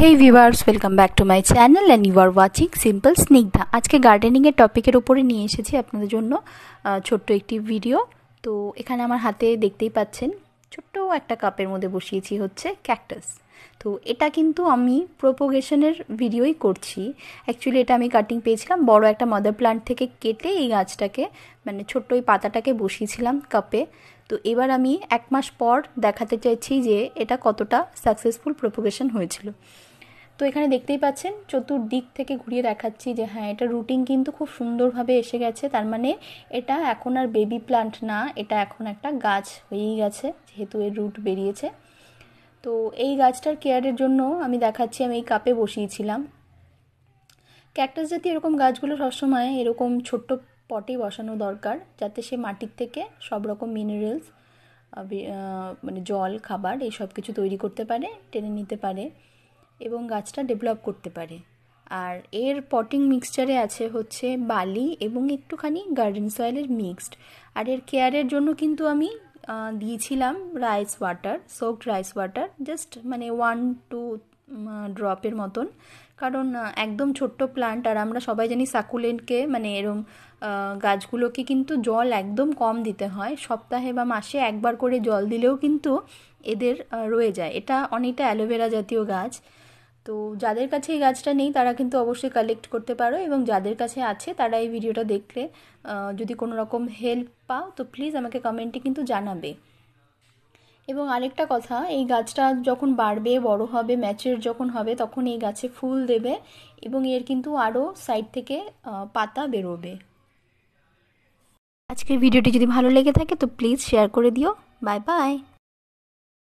Hey viewers welcome back to my channel and you are watching simple Snigdha আজকে গার্ডেনিংয়ের টপিকের ওপরে নিয়ে এসেছি আপনাদের জন্য ছোট্ট একটি ভিডিও তো এখানে আমার হাতে দেখতেই পাচ্ছেন ছোট্ট একটা কাপের মধ্যে বসিয়েছি হচ্ছে ক্যাকটাস তো এটা কিন্তু আমি প্রোপোগেশনের ভিডিওই করছি। অ্যাকচুয়ালি এটা আমি কাটিং পেয়েছিলাম, বড় একটা মাদার প্লান্ট থেকে কেটে এই গাছটাকে মানে ছোট্ট ওই পাতাটাকে বসিয়েছিলাম কাপে তো এবার আমি এক মাস পর দেখাতে চাইছি যে এটা কতটা সাকসেসফুল প্রোপোগেশন হয়েছিল। তো এখানে দেখতেই পাচ্ছেন, চতুর্দিক থেকে ঘুরিয়ে দেখাচ্ছি যে হ্যাঁ এটা রুটিং কিন্তু খুব সুন্দরভাবে এসে গেছে। তার মানে এটা এখন আর বেবি প্লান্ট না, এটা এখন একটা গাছ হয়েই গেছে, যেহেতু এর রুট বেরিয়েছে। তো এই গাছটার কেয়ারের জন্য আমি দেখাচ্ছি, আমি এই কাপে বসিয়েছিলাম। ক্যাকটাস জাতীয় এরকম গাছগুলো সবসময় এরকম ছোট্ট পটে বসানো দরকার, যাতে সে মাটির থেকে সব রকম মিনারেলস মানে জল, খাবার, এই সব কিছু তৈরি করতে পারে, টেনে নিতে পারে। এবং গাছটা ডেভেলপ করতে পারে। আর এর পটিং মিক্সচারে আছে হচ্ছে বালি এবং একটুখানি গার্ডেন সয়েলের মিক্সড আর এর কেয়ারের জন্য কিন্তু আমি দিয়েছিলাম rice water soaked rice water just মানে ওয়ান টু ড্রপের মতন। কারণ একদম ছোট্ট প্লান্ট আর আমরা সবাই জানি সাকুলেন্টকে মানে এরম গাছগুলোকে কিন্তু জল একদম কম দিতে হয়। সপ্তাহে বা মাসে একবার করে জল দিলেও কিন্তু এদের রয়ে যায়। এটা অনেকটা অ্যালোভেরা জাতীয় গাছ। তো যাদের কাছে এই গাছটা নেই, তারা কিন্তু অবশ্যই কালেক্ট করতে পারো এবং যাদের কাছে আছে, তারা এই ভিডিওটা দেখলে যদি কোনো রকম হেল্প পাও, তো প্লিজ আমাকে কমেন্টে কিন্তু জানাবে। এবং আরেকটা কথা, এই গাছটা যখন বাড়বে, বড় হবে ম্যাচের যখন হবে, তখন এই গাছে ফুল দেবে এবং এর কিন্তু আরও সাইড থেকে পাতা বেরোবে। আজকের ভিডিওটি যদি ভালো লেগে থাকে, তো প্লিজ শেয়ার করে দিও। Bye bye